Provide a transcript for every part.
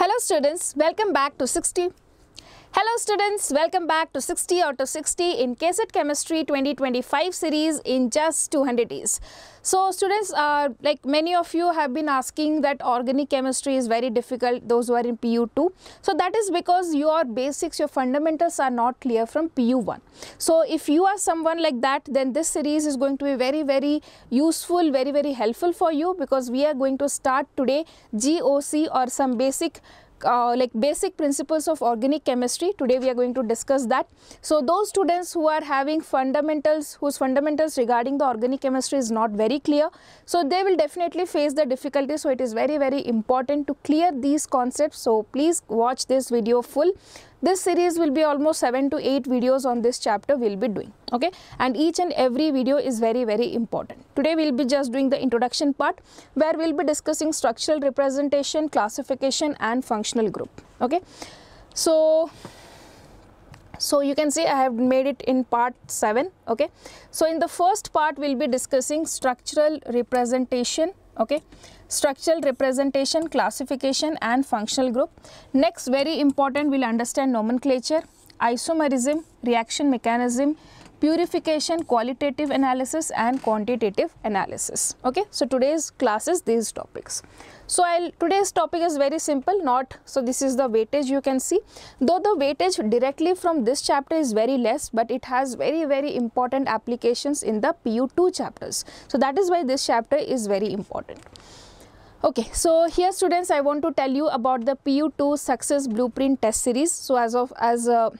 Hello students, welcome back to 60. Hello students, welcome back to 60 out of 60 in KCET Chemistry 2025 series in just 200 days. So students, uh, like many of you have been asking that organic chemistry is very difficult, those who are in PU2. So that is because your basics, your fundamentals are not clear from PU1. So if you are someone like that, then this series is going to be very, very useful, very, very helpful for you because we are going to start today GOC or some basic uh, like basic principles of organic chemistry. Today we are going to discuss that. So those students who are having fundamentals whose fundamentals regarding the organic chemistry is not very clear so they will definitely face the difficulty. So it is very very important to clear these concepts. So please watch this video full this series will be almost 7 to 8 videos on this chapter we'll be doing okay? And each and every video is very very important. Today we'll be just doing the introduction part where we'll be discussing structural representation classification and functional group okay? So so you can see i have made it in part 7 okay? So in the first part we'll be discussing structural representation okay. Structural representation classification and functional group. Next very important we'll understand nomenclature. Isomerism reaction mechanism purification qualitative analysis and quantitative analysis. Okay. So today's class is these topics so I'll, today's topic is very simple not so this is the weightage you can see. Though the weightage directly from this chapter is very less but it has very very important applications in the PU2 chapters. So that is why this chapter is very important. Okay so here students I want to tell you about the PU2 success blueprint test series. So as of as a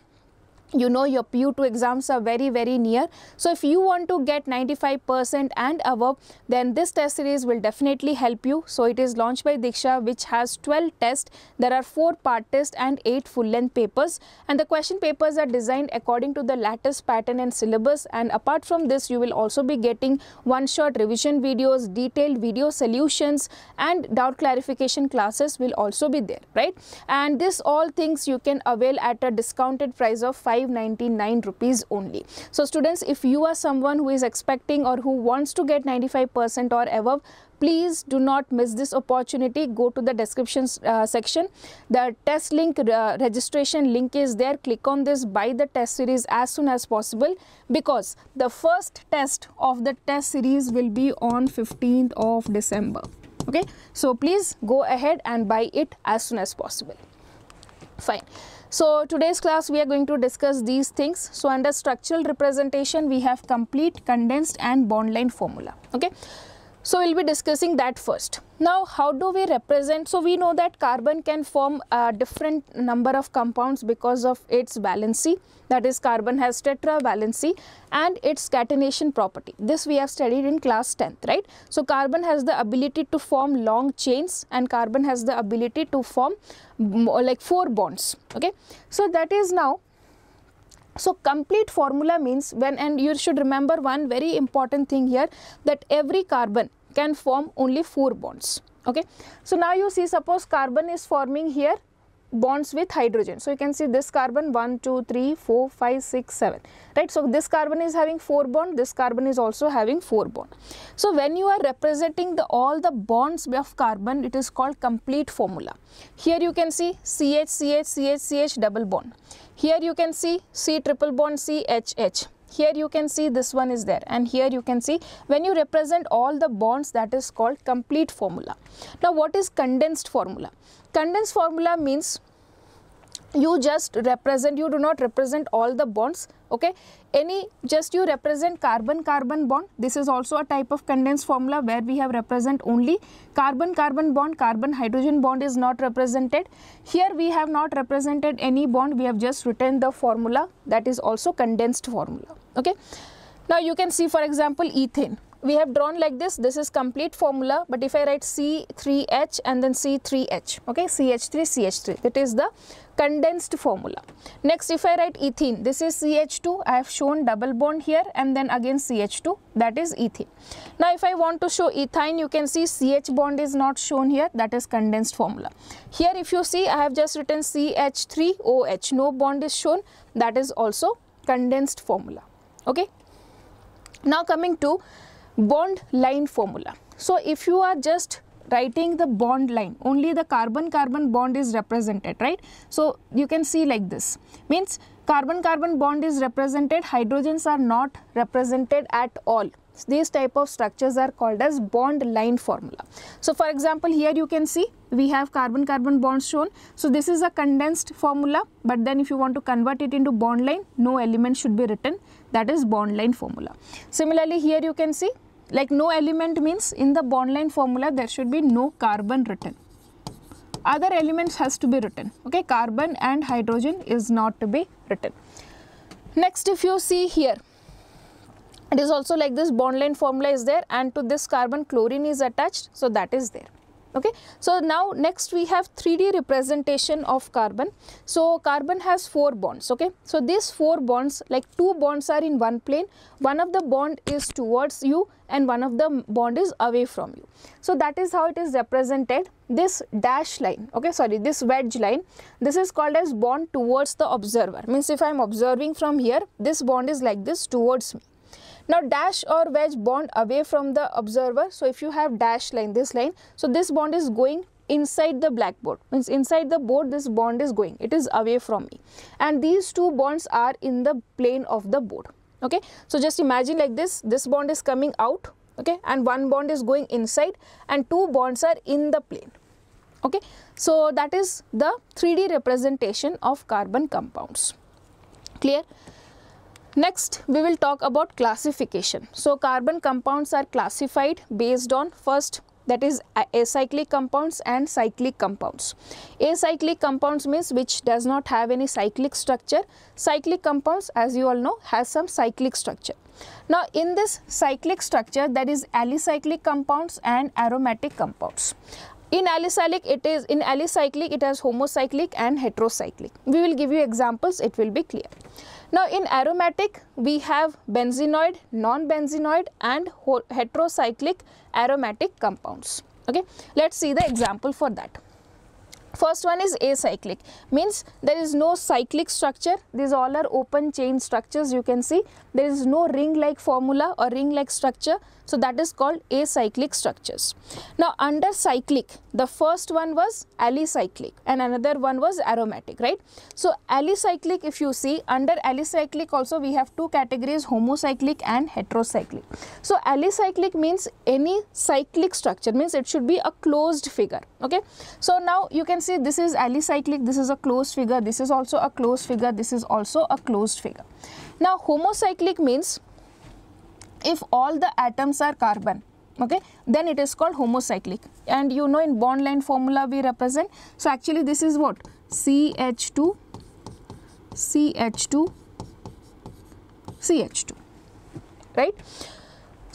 you know your PU2 exams are very very near. So if you want to get 95% and above then this test series will definitely help you. So it is launched by Deeksha which has 12 tests. There are 4 part tests and 8 full length papers and the question papers are designed according to the latest pattern and syllabus and apart from this you will also be getting one shot revision videos, detailed video solutions and doubt clarification classes will also be there right and this all things you can avail at a discounted price of 5 599 rupees only. So students, if you are someone who is expecting or who wants to get 95% or above, please do not miss this opportunity. Go to the description uh, section. The test link uh, registration link is there. Click on this. Buy the test series as soon as possible because the first test of the test series will be on 15th of december. Okay? So please go ahead and buy it as soon as possible. Fine so today's class we are going to discuss these things. So under structural representation we have complete, condensed and bond line formula. Okay. So we'll be discussing that first. Now how do we represent? So we know that carbon can form a different number of compounds because of its valency that is carbon has tetravalency and its catenation property. This we have studied in class 10th right. So carbon has the ability to form long chains and carbon has the ability to form like four bonds okay. So that is now so complete formula means when and you should remember one very important thing here that every carbon can form only four bonds okay. So now you see suppose carbon is forming here bonds with hydrogen. So you can see this carbon 1, 2, 3, 4, 5, 6, 7 right. So this carbon is having 4 bond, this carbon is also having 4 bond. So when you are representing the all the bonds of carbon it is called complete formula. Here you can see CH, CH, CH, CH double bond. Here you can see C triple bond C H H here you can see this one is there and here you can see when you represent all the bonds that is called complete formula. Now what is condensed formula? Condensed formula means you just represent you do not represent all the bonds okay? Any just you represent carbon carbon bond. This is also a type of condensed formula where we have represent only carbon carbon bond carbon hydrogen bond is not represented. Here we have not represented any bond. We have just written the formula that is also condensed formula. Okay? Now you can see for example ethane we have drawn like this. This is complete formula but if i write c3h and then c3h okay? Ch3 ch3 that is the condensed formula. Next if i write ethene this is ch2 i have shown double bond here and then again ch2 that is ethene. Now if i want to show ethyne you can see ch bond is not shown here. That is condensed formula. Here if you see i have just written ch3oh no bond is shown. That is also condensed formula okay? Now coming to bond line formula. So if you are just writing the bond line only the carbon carbon bond is represented right so you can see like this means carbon carbon bond is represented hydrogens are not represented at all these type of structures are called as bond line formula. So for example here you can see we have carbon carbon bonds shown. So this is a condensed formula but then if you want to convert it into bond line no element should be written that is bond line formula. Similarly here you can see like no element means in the bond line formula there should be no carbon written. Other elements has to be written. Okay carbon and hydrogen is not to be written. Next if you see here it is also like this bond line formula is there and to this carbon chlorine is attached so that is there okay? So now next we have 3d representation of carbon. So carbon has four bonds okay? So these four bonds like two bonds are in one plane. One of the bond is towards you and one of the bond is away from you. So that is how it is represented. This dash line okay? Sorry this wedge line. This is called as bond towards the observer. Means if i am observing from here this bond is like this towards me now dash or wedge bond away from the observer. So if you have dash line, this line, so this bond is going inside the blackboard. Means inside the board this bond is going. It is away from me. And these two bonds are in the plane of the board. Okay? So just imagine like this. This bond is coming out. Okay? And one bond is going inside and two bonds are in the plane. Okay? So that is the 3d representation of carbon compounds. Clear Next, we will talk about classification. So, carbon compounds are classified based on first that is acyclic compounds and cyclic compounds. Acyclic compounds means which does not have any cyclic structure. Cyclic compounds as you all know has some cyclic structure. Now in this cyclic structure that is alicyclic compounds and aromatic compounds. In alicyclic it is in alicyclic it has homocyclic and heterocyclic. We will give you examples it will be clear. Now in aromatic we have benzenoid, non-benzenoid and heterocyclic aromatic compounds. Okay, let's see the example for that. First one is acyclic means there is no cyclic structure these all are open chain structures you can see there is no ring like formula or ring like structure so that is called acyclic structures. Now under cyclic, the first one was alicyclic and another one was aromatic, right? So alicyclic if you see under alicyclic also we have two categories homocyclic and heterocyclic. So alicyclic means any cyclic structure means it should be a closed figure, okay? So now you can this is alicyclic, this is a closed figure, this is also a closed figure, this is also a closed figure. Now homocyclic means if all the atoms are carbon okay then it is called homocyclic. And you know in bond line formula we represent so actually this is what? CH2 CH2 CH2 right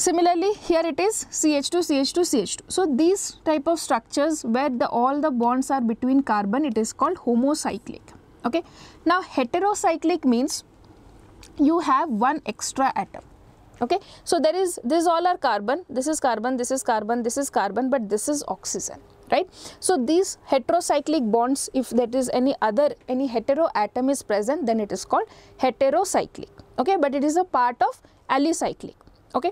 similarly here it is CH2 CH2 CH2 so these type of structures where the all the bonds are between carbon it is called homocyclic. Okay? Now heterocyclic means you have one extra atom. Okay? So there is this all are carbon. This is carbon this is carbon this is carbon but this is oxygen right? So these heterocyclic bonds if there is any other any hetero atom is present then it is called heterocyclic. Okay? But it is a part of alicyclic. Okay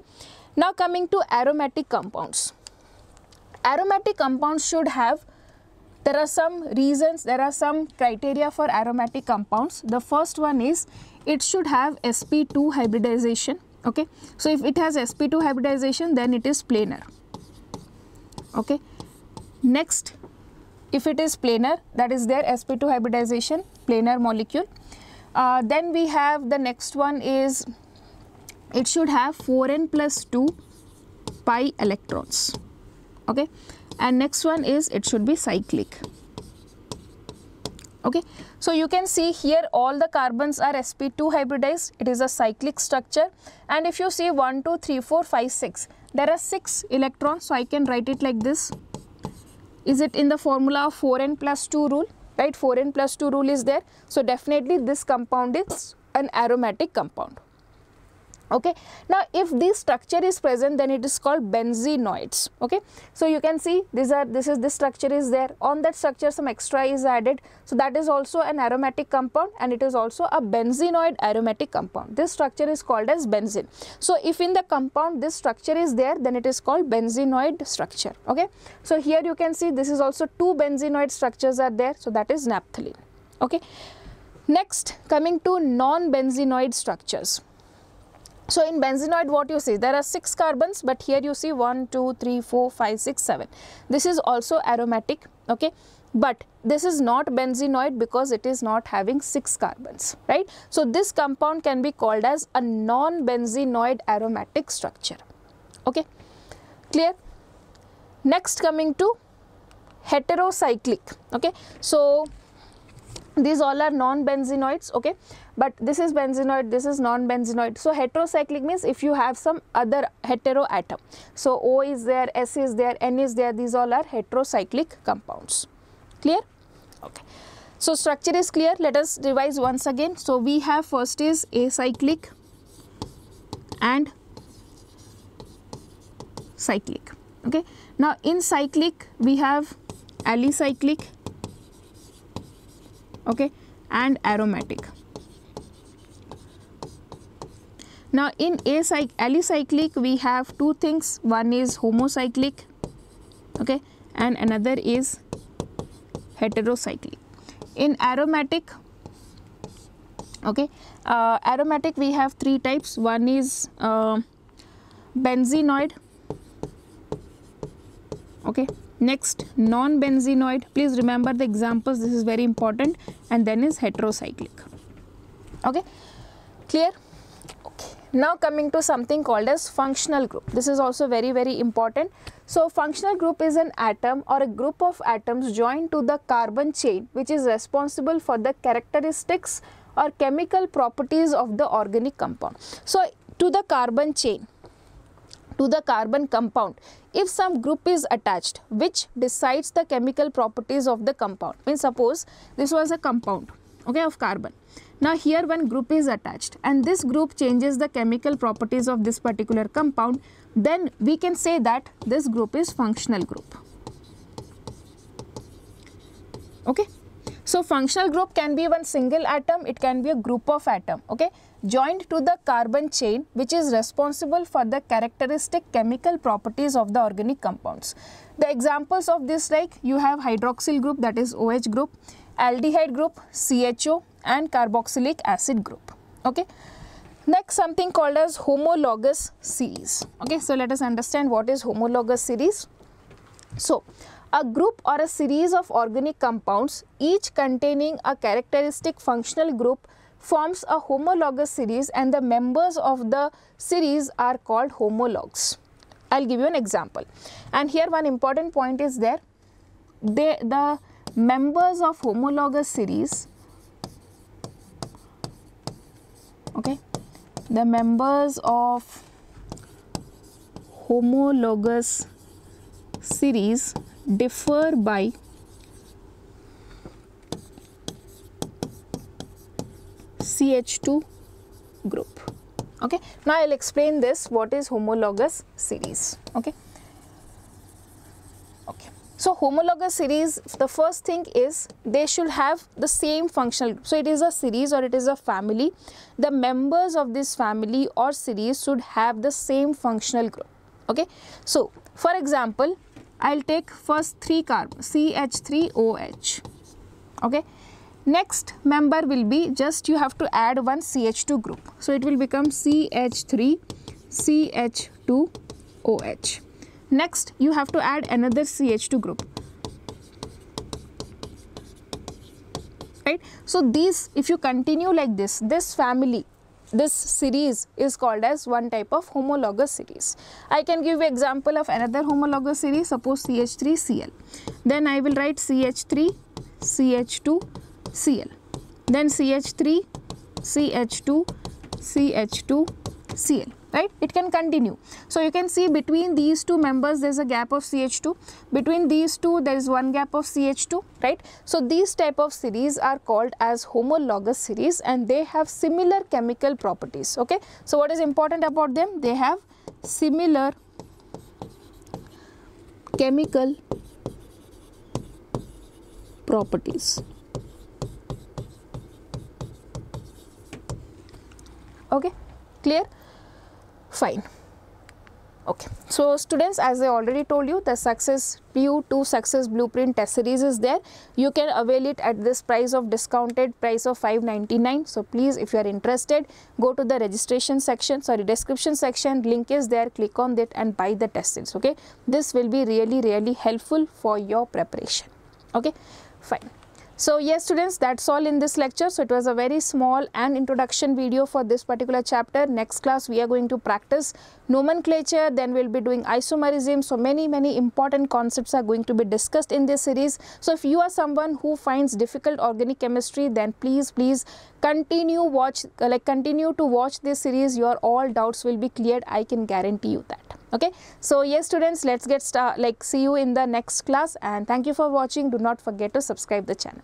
now coming to aromatic compounds. Aromatic compounds should have there are some reasons there are some criteria for aromatic compounds. The first one is it should have sp2 hybridization okay? So if it has sp2 hybridization then it is planar okay? Next if it is planar that is there sp2 hybridization planar molecule. Uh, then we have the next one is it should have 4n plus 2 pi electrons. Okay? And next one is it should be cyclic. Okay? So you can see here all the carbons are sp2 hybridized. It is a cyclic structure. And if you see 1 2 3 4 5 6 there are 6 electrons. So i can write it like this. Is it in the formula of 4n plus 2 rule? Right? 4n plus 2 rule is there. So definitely this compound is an aromatic compound okay? Now if this structure is present then it is called benzenoids. Okay? So you can see these are this is this structure is there. On that structure some extra is added. So that is also an aromatic compound and it is also a benzenoid aromatic compound. This structure is called as benzene. So if in the compound this structure is there then it is called benzenoid structure. Okay? So here you can see this is also two benzenoid structures are there. So that is naphthalene. Okay? Next coming to non benzenoid structures so in benzenoid what you see there are 6 carbons but here you see 1, 2, 3, 4, 5, 6, 7. This is also aromatic okay but this is not benzenoid because it is not having 6 carbons right. So this compound can be called as a non-benzenoid aromatic structure okay clear. Next coming to heterocyclic okay. So these all are non-benzenoids okay? But this is benzenoid this is non-benzenoid so heterocyclic means if you have some other hetero atom so o is there s is there n is there these all are heterocyclic compounds. Clear? Okay. So structure is clear. Let us revise once again. So we have first is acyclic and cyclic okay? Now in cyclic we have alicyclic okay? And aromatic. Now in alicyclic we have two things. One is homocyclic okay? And another is heterocyclic. In aromatic okay? Uh, aromatic we have three types. One is uh, benzenoid okay next non-benzenoid. Please remember the examples. This is very important. And then is heterocyclic. Okay? Clear? Okay. Now coming to something called as functional group. This is also very very important. So functional group is an atom or a group of atoms joined to the carbon chain which is responsible for the characteristics or chemical properties of the organic compound. So to the carbon chain to the carbon compound if some group is attached which decides the chemical properties of the compound. Means suppose this was a compound okay of carbon. Now here one group is attached and this group changes the chemical properties of this particular compound then we can say that this group is functional group. Okay so functional group can be one single atom it can be a group of atom okay joined to the carbon chain which is responsible for the characteristic chemical properties of the organic compounds. The examples of this like you have hydroxyl group that is OH group, aldehyde group CHO and carboxylic acid group. Okay. Next something called as homologous series. Okay, so let us understand what is homologous series. So, a group or a series of organic compounds each containing a characteristic functional group forms a homologous series and the members of the series are called homologues. I'll give you an example. And here one important point is there. They, the members of homologous series, okay, the members of homologous series differ by CH2 group. Okay. Now, I will explain this what is homologous series. Okay. Okay. So, homologous series the first thing is they should have the same functional group. So, it is a series or it is a family. The members of this family or series should have the same functional group. Okay. So, for example, I will take first 3 carbon CH3OH. Okay Next member will be just you have to add one CH2 group. So it will become CH3 CH2OH. Next you have to add another CH2 group. Right. So these if you continue like this, this family this series is called as one type of homologous series. I can give you example of another homologous series suppose CH3Cl. Then I will write CH3 CH2 Cl. Then CH3, CH2, CH2, Cl. Right? It can continue. So you can see between these two members there's a gap of ch2 between these two there is one gap of ch2 right? So these type of series are called as homologous series and they have similar chemical properties okay? So what is important about them? They have similar chemical properties. Okay? Clear fine. Okay. So students as i already told you the success view to success blueprint test series is there. You can avail it at this price of discounted price of 599 so please if you are interested go to the registration section sorry description section. Link is there. Click on that and buy the test series okay? This will be really really helpful for your preparation okay? Fine so yes students that's all in this lecture. So it was a very small and introduction video for this particular chapter. Next class we are going to practice nomenclature then we'll be doing isomerism. So many many important concepts are going to be discussed in this series. So if you are someone who finds difficult organic chemistry then please please continue watch uh, like continue to watch this series. Your all doubts will be cleared. I can guarantee you that. Okay? So yes students let's get start like see you in the next class. And thank you for watching. Do not forget to subscribe the channel